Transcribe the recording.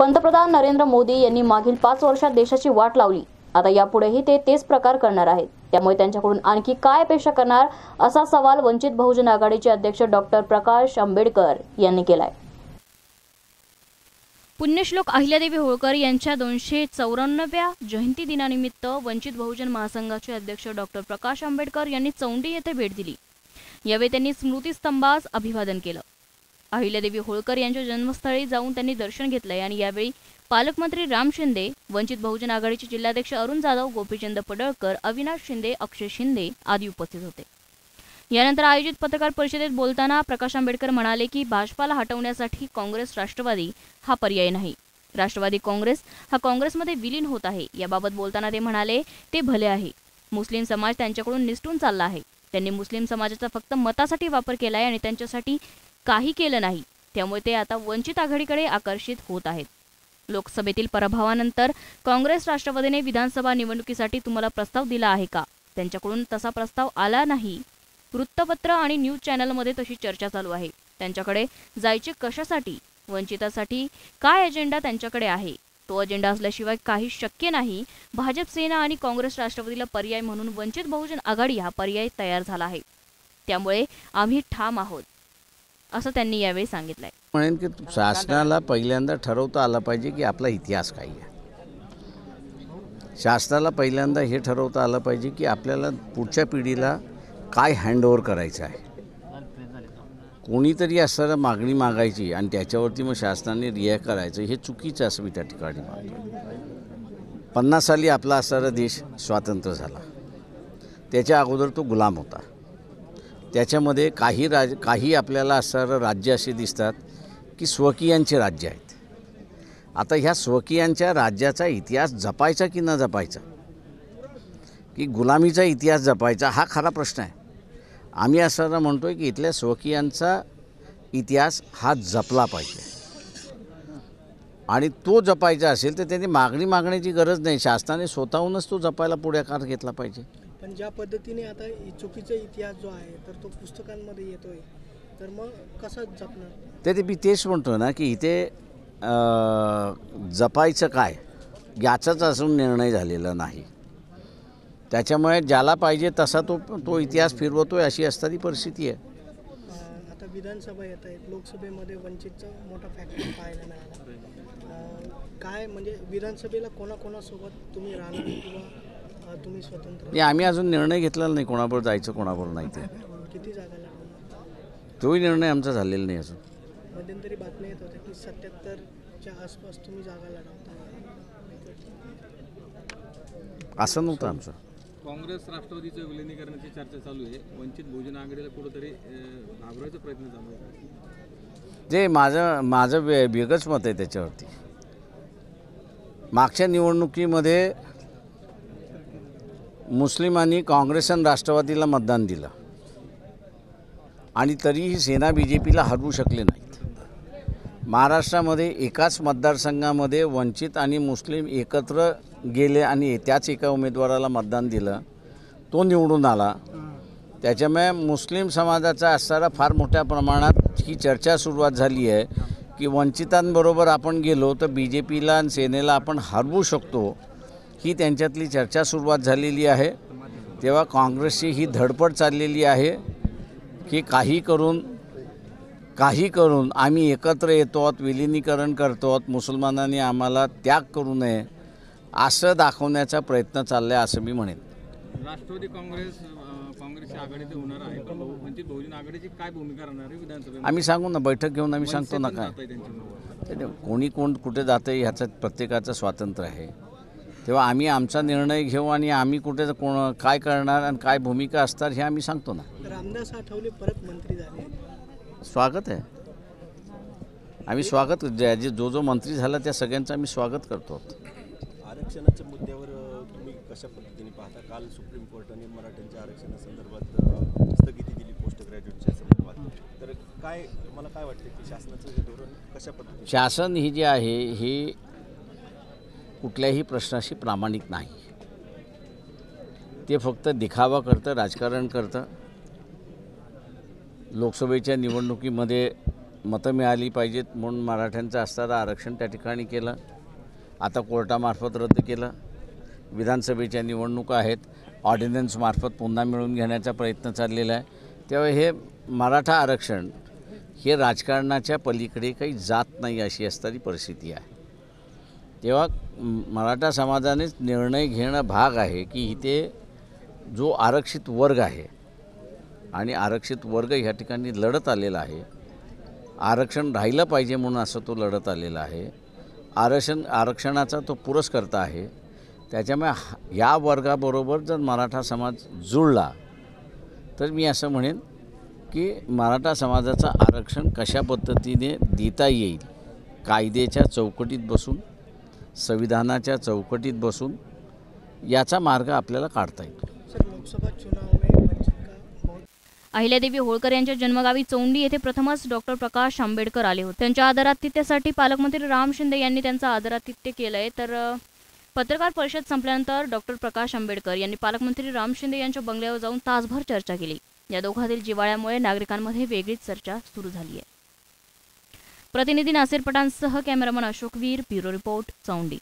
पंतप्रधान नरेंद्र मोदी यांनी मागील पाच वर्षात देशाची वाट लावली. आता यापुढेही ते तेच प्रकार करणार आहेत. त्यामुळे त्यांच्याकडून आणखी काय अपेक्षा करणार असा सवाल वंचित बहुजन आघाडीचे अध्यक्ष डॉक्टर प्रकाश आंबेडकर यांनी केलाय. पुण्यश्लोक अहिल्यादेवी होळकर यांच्या दोनशे चौऱ्याण्णव्या जयंती दिनानिमित्त वंचित बहुजन महासंघाचे अध्यक्ष डॉक्टर प्रकाश आंबेडकर यांनी चौंडी येथे भेट दिली. यावेळी त्यांनी स्मृतीस्तंभास अभिवादन केलं. अहिल्यादेवी होळकर यांच्या जन्मस्थळी जाऊन त्यांनी दर्शन घेतलंय आणि यावेळी पालकमंत्री राम शिंदे वंचित बहुजन आघाडीचे जिल्हाध्यक्ष अरुण जाधव गोपीचंद पडळकर अविनाश शिंदे अक्षय शिंदे आदी उपस्थित होते. यानंतर आयोजित पत्रकार परिषदेत बोलताना प्रकाश आंबेडकर म्हणाले की भाजपाला हटवण्यासाठी काँग्रेस राष्ट्रवादी हा पर्याय नाही. राष्ट्रवादी काँग्रेस हा काँग्रेसमध्ये विलीन होत आहे. याबाबत बोलताना ते म्हणाले ते भले आहे. मुस्लिम समाज त्यांच्याकडून निसटून चालला आहे. त्यांनी मुस्लिम समाजाचा फक्त मतासाठी वापर केला आहे आणि त्यांच्यासाठी काही केलं नाही. त्यामुळे ते आता वंचित आघाडीकडे आकर्षित होत आहेत. लोकसभेतील पराभवानंतर काँग्रेस राष्ट्रवादीने विधानसभा निवडणुकीसाठी तुम्हाला प्रस्ताव दिला आहे का? त्यांच्याकडून तसा प्रस्ताव आला नाही. वृत्तपत्र आणि न्यूज चॅनलमध्ये तशी चर्चा चालू आहे. त्यांच्याकडे जायचे कशासाठी? वंचितासाठी काय अजेंडा त्यांच्याकडे आहे? तो अजेंडा असल्याशिवाय काही शक्य नाही. भाजप सेना आणि काँग्रेस राष्ट्रवादीला पर्याय म्हणून वंचित बहुजन आघाडी हा पर्याय तयार झाला आहे. त्यामुळे आम्ही ठाम आहोत. असं त्यांनी यावेळी सांगितलंय. म्हणेन की शासनाला पहिल्यांदा ठरवता आलं पाहिजे की आपला इतिहास काय आहे. शासनाला पहिल्यांदा हे ठरवता आलं पाहिजे की आपल्याला पुढच्या पिढीला काय हँडओव्हर करायचं आहे. कोणीतरी असताना मागणी मागायची आणि त्याच्यावरती मग शासनाने रिया करायचं हे चुकीचं असं मी त्या ठिकाणी मानतो. पन्नास साली आपला असणारा देश स्वातंत्र्य झाला. त्याच्या अगोदर तो गुलाम होता. त्याच्यामध्ये काही राज काही आपल्याला असणारं राज्य असे दिसतात की स्वकीयांचे राज्य आहेत. आता ह्या स्वकीयांच्या राज्याचा इतिहास जपायचा की न जपायचा? की गुलामीचा इतिहास जपायचा? हा खरा प्रश्न आहे. आम्ही असं म्हणतो आहे की इथल्या स्वकीयांचा इतिहास हा जपला पाहिजे. आणि तो जपायचा असेल तर त्यांनी मागणी मागण्याची गरज नाही. शासनाने स्वतःहूनच तो जपायला पुढाकार घेतला पाहिजे. पण ज्या पद्धतीने आता चुकीचा इतिहास जो आहे तर तो पुस्तकांमध्ये येतोय. तर मग कसा जपणार? तरी मी तेच म्हणतो ना की इथे जपायचं काय? याचाच अजून निर्णय झालेला नाही. त्याच्यामुळे ज्याला पाहिजे तसा तो तो इतिहास फिरवतोय अशी असणारी परिस्थिती आहे. आता विधानसभा येत आहेत. लोकसभेमध्ये वंचितचा मोठा फॅक्टर पाहायला मिळाला. काय म्हणजे विधानसभेला कोणाकोणासोबत तुम्ही राहणार किंवा तुम्ही स्वतंत्र? आणि आम्ही अजून निर्णय घेतलेला नाही कोणाबरोबर जायचं कोणाबरोबर नाही ते. किती जागा लढवणार तोही निर्णय आमचा झालेला नाही अजून. मध्यंतरी बातम्या येत होत्या की सत्याहत्तरच्या आसपास तुम्ही जागा लढवता. असं नव्हतं आमचं. काँग्रेस राष्ट्रवादीचं विलिनीकरणाची चर्चा चालू आहे. वंचित बहुजन आघाडीला कुठंतरी घाबरायचा प्रयत्न चालू आहे जे माझं माझं वे वेगळंच मत आहे त्याच्यावरती. मागच्या निवडणुकीमध्ये मुस्लिमांनी काँग्रेस आणि राष्ट्रवादीला मतदान दिलं. आणि तरीही सेना बी जे पीला हरवू शकले नाहीत. महाराष्ट्रामध्ये एकाच मतदारसंघामध्ये वंचित आणि मुस्लिम एकत्र गेले आणि त्याच एका उमेदवाराला मतदान दिलं तो निवडून आला. त्याच्यामुळे मुस्लिम समाजाचा असणारा फार मोठ्या प्रमाणात ही चर्चा सुरुवात झाली आहे की वंचितांबरोबर आपण गेलो तर बी जे पीला आणि सेनेला आपण हरवू शकतो. ही त्यांच्यातली चर्चा सुरुवात झालेली आहे. तेव्हा काँग्रेसची ही धडपड चाललेली आहे की काही करून काही करून आम्ही एकत्र येतो आहोत विलिनीकरण करतो आहोत मुसलमानांनी आम्हाला त्याग करू नये असं दाखवण्याचा प्रयत्न चालला आहे असं मी म्हणेन. राष्ट्रवादी काँग्रेस होणार आहे वंचित बहुजन आघाडीची काय भूमिका राहणार आहे आम्ही सांगू ना बैठक घेऊन आम्ही सांगतो ना काय. कोणी कोण कुठे जातं ह्याचं प्रत्येकाचं स्वातंत्र्य आहे. तेव्हा आम्ही आमचा निर्णय घेऊ आणि आम्ही कुठे कोण काय करणार आणि काय भूमिका असणार हे आम्ही सांगतो ना. रामदास आठवले परत मंत्री झाले. स्वागत आहे. आम्ही स्वागत ज्या जे जो जो मंत्री झाला त्या सगळ्यांचं आम्ही स्वागत करतो. आरक्षणाच्या मुद्द्यावर तुम्ही कशा पद्धतीने पाहता? काल सुप्रीम कोर्टाने मराठ्यांच्या आरक्षणासंदर्भात स्थगिती दिली पोस्ट ग्रॅज्युएटच्या संदर्भात. तर काय तुम्हाला काय वाटतं की शासनाचं हे धोरण कशा पद्धतीने शासन ही जे आहे हे कुठल्याही प्रश्नाशी प्रामाणिक नाही. ते फक्त दिखावा करतं राजकारण करतं. लोकसभेच्या निवडणुकीमध्ये मतं मिळाली पाहिजेत म्हणून मराठ्यांचं असणारं आरक्षण त्या ठिकाणी केलं. आता कोर्टामार्फत रद्द केलं. विधानसभेच्या निवडणुका आहेत. ऑर्डिनन्समार्फत पुन्हा मिळवून घेण्याचा प्रयत्न चाललेला आहे. तेव्हा हे मराठा आरक्षण हे राजकारणाच्या पलीकडे काही जात नाही अशी असणारी परिस्थिती आहे. तेव्हा मराठा समाजानेच निर्णय घेणं भाग आहे की इथे जो आरक्षित वर्ग आहे आणि आरक्षित वर्ग ह्या ठिकाणी लढत आलेला आहे आरक्षण राहिलं पाहिजे म्हणून असं तो लढत आलेला आहे आरक्षण आरक्षणाचा तो पुरस्कर्ता आहे त्याच्यामुळे हा- या वर्गाबरोबर जर मराठा समाज जुळला तर मी असं म्हणेन की मराठा समाजाचं आरक्षण कशा पद्धतीने देता येईल कायद्याच्या चौकटीत बसून संविधानाच्या चौकटीत बसून याचा मार्ग आपल्याला काढता येतो सर लोकसभा चुनाव में वंचित का बहुत अहिल्यादेवी होळकर यांच्या जन्मगावी चौंडी येथे प्रथमच डॉक्टर प्रकाश आंबेडकर आले होते. त्यांच्या आदरातिथ्यासाठी पालकमंत्री राम शिंदे यांनी त्यांचं आदरातिथ्य केलंय. तर अ, पत्रकार परिषद संपल्यानंतर डॉक्टर प्रकाश आंबेडकर यांनी पालकमंत्री राम शिंदे यांच्या बंगल्यावर जाऊन तासभर चर्चा केली. या दोघांतील जिवाळ्यामुळे नागरिकांमध्ये वेगळीच चर्चा सुरू झाली आहे. प्रतिनिधी Nasir पठाणसह cameraman Ashok Veer bureau report Chaundi.